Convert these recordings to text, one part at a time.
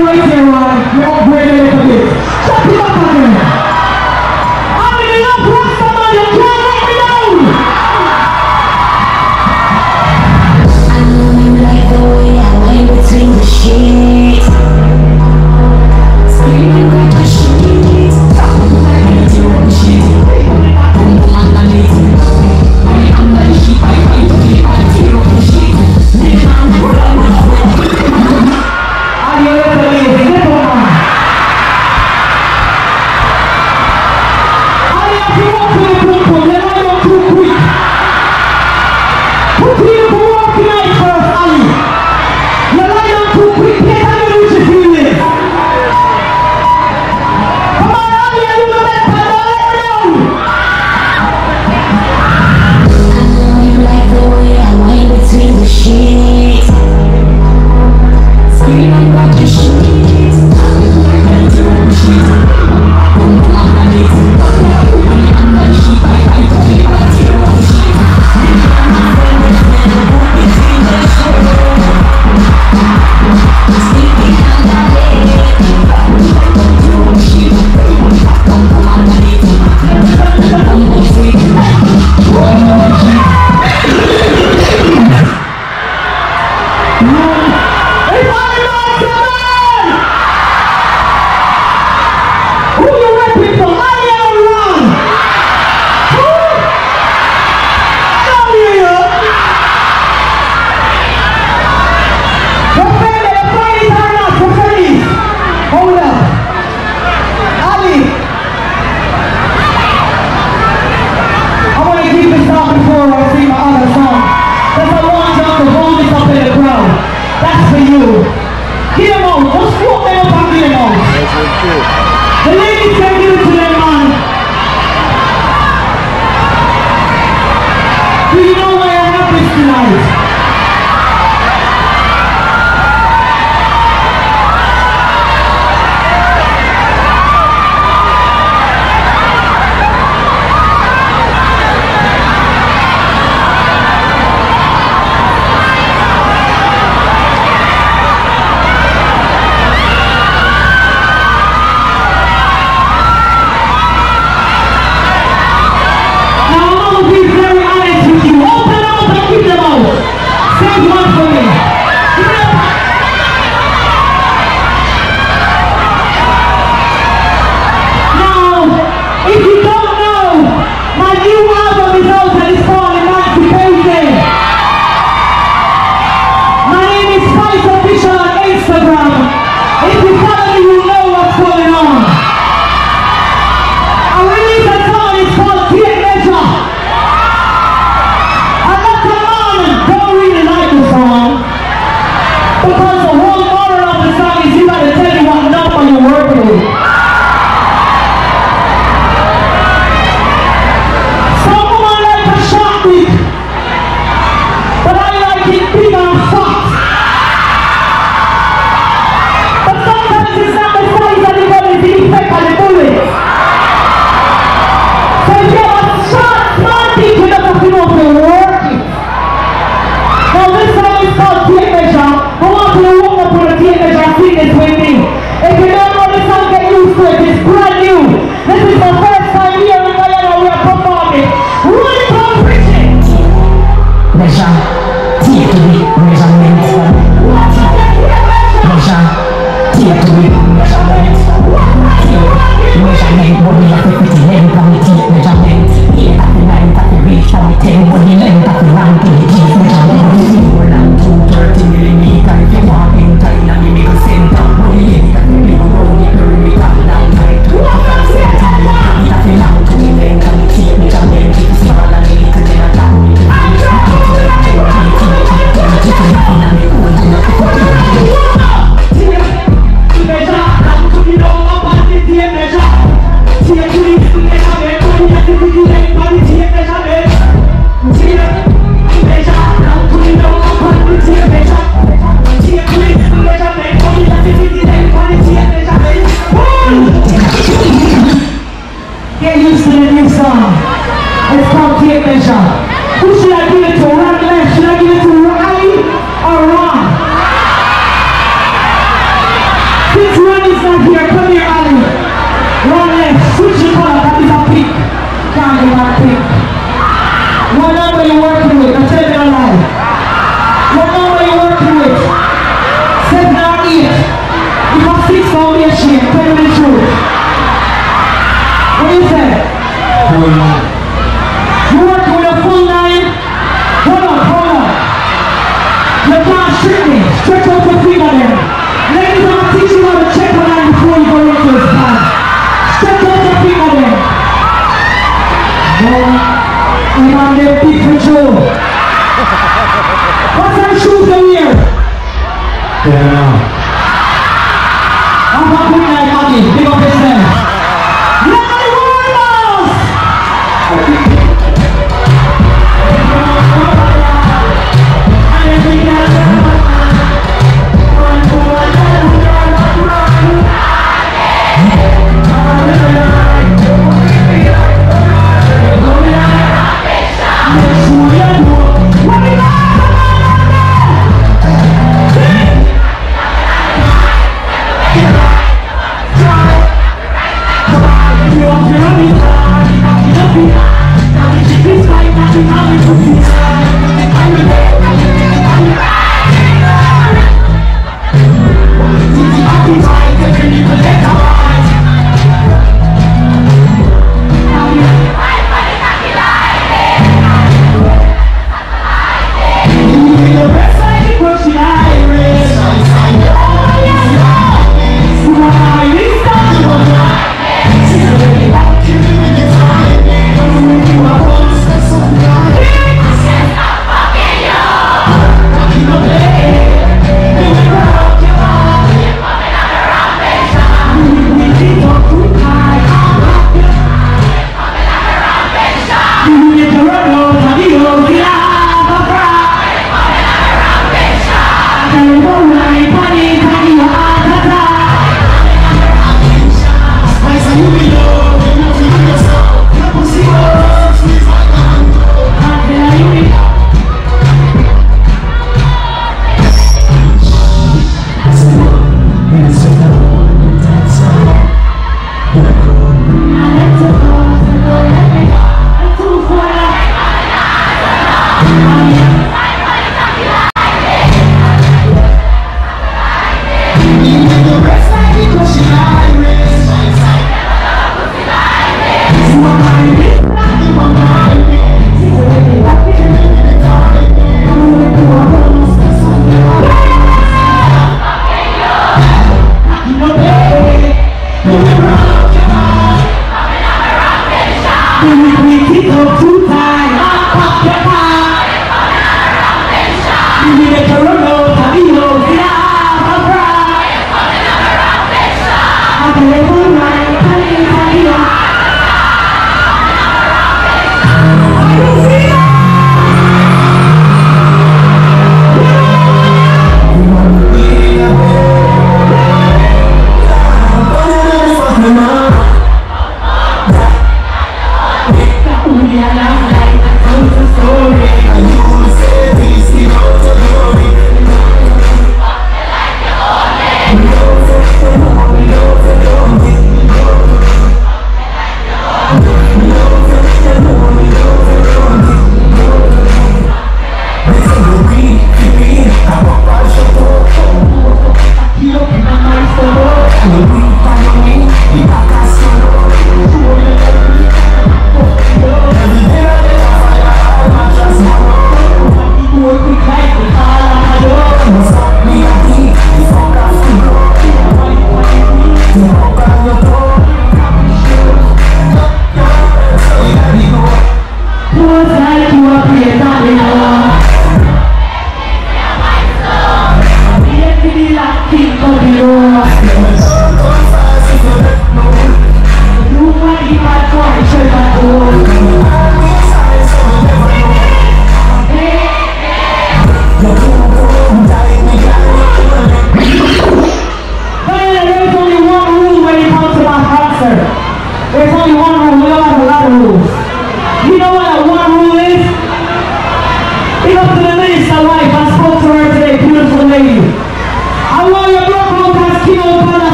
right there, Ryan. You're upgrading it up there.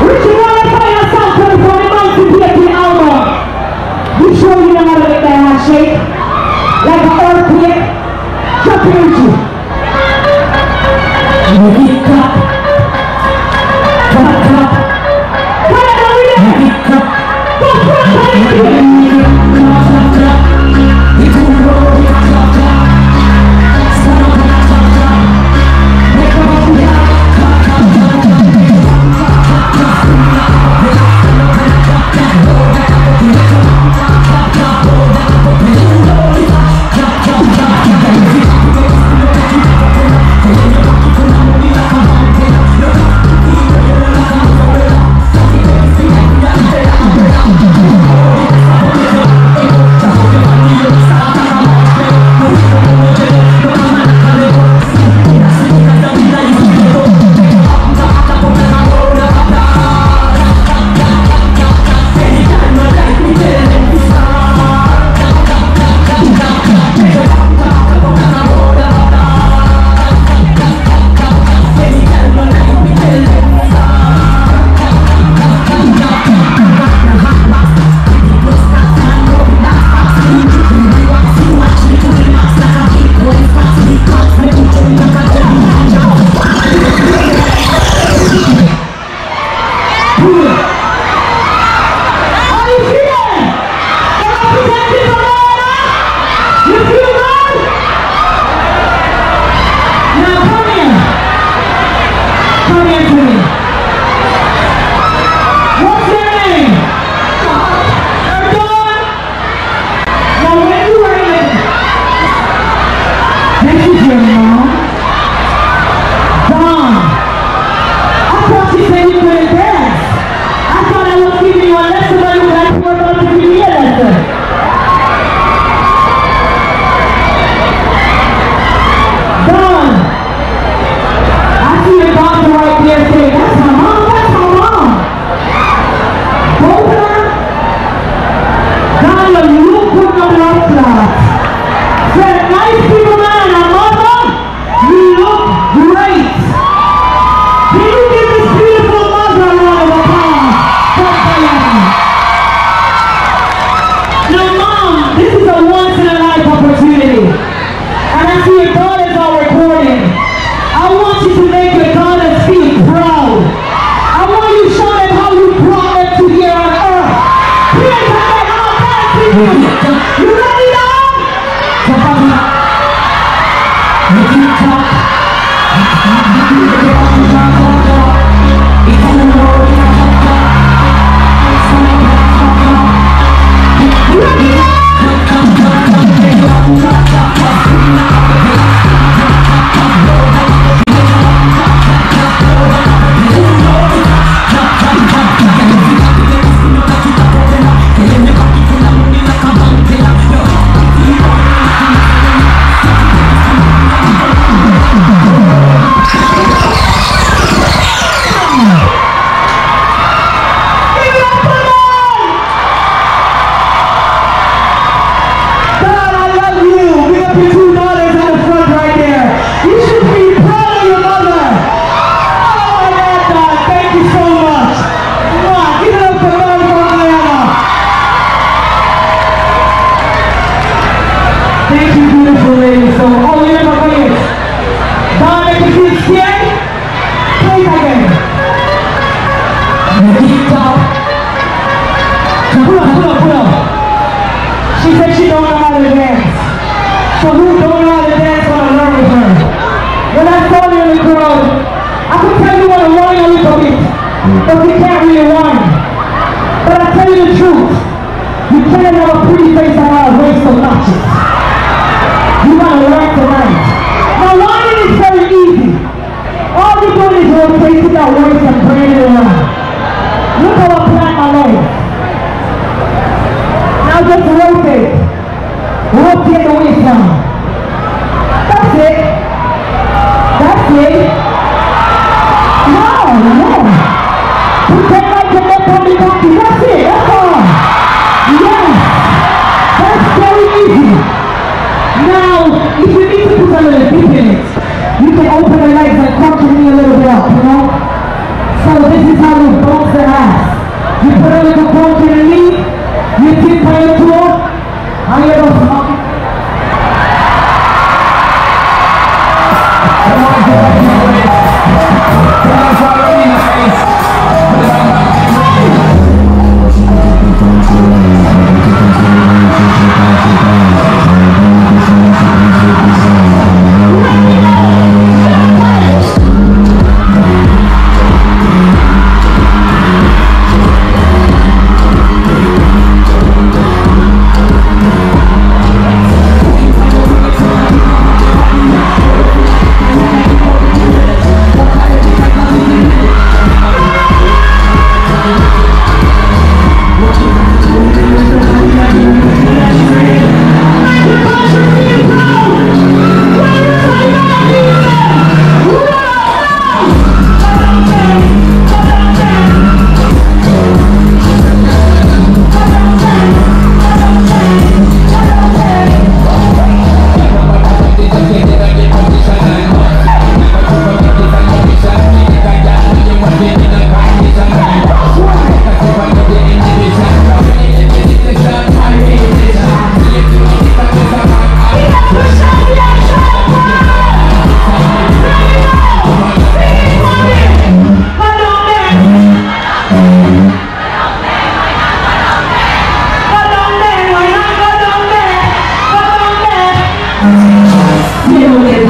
Richie,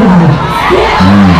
verdade.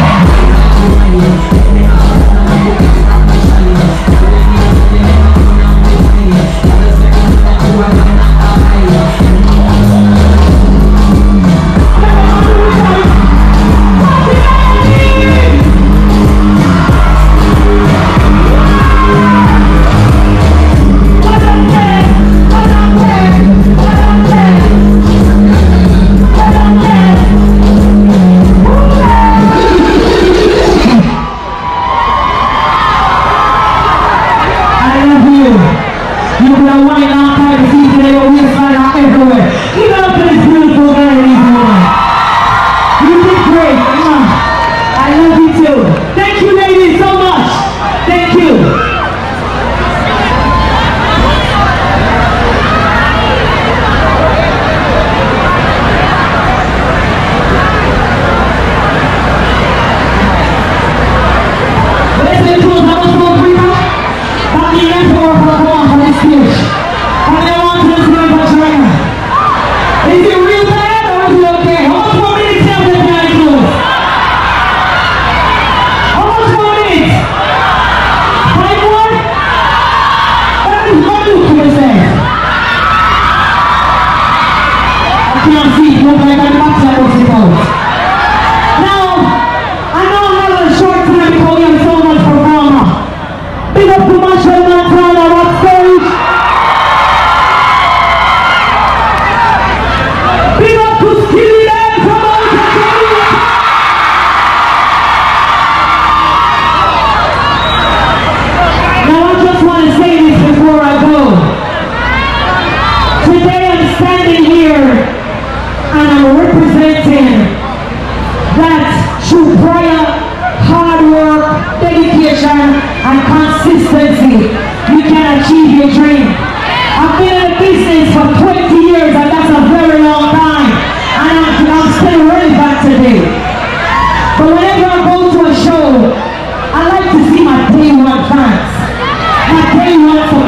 My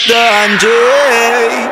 Selector Andre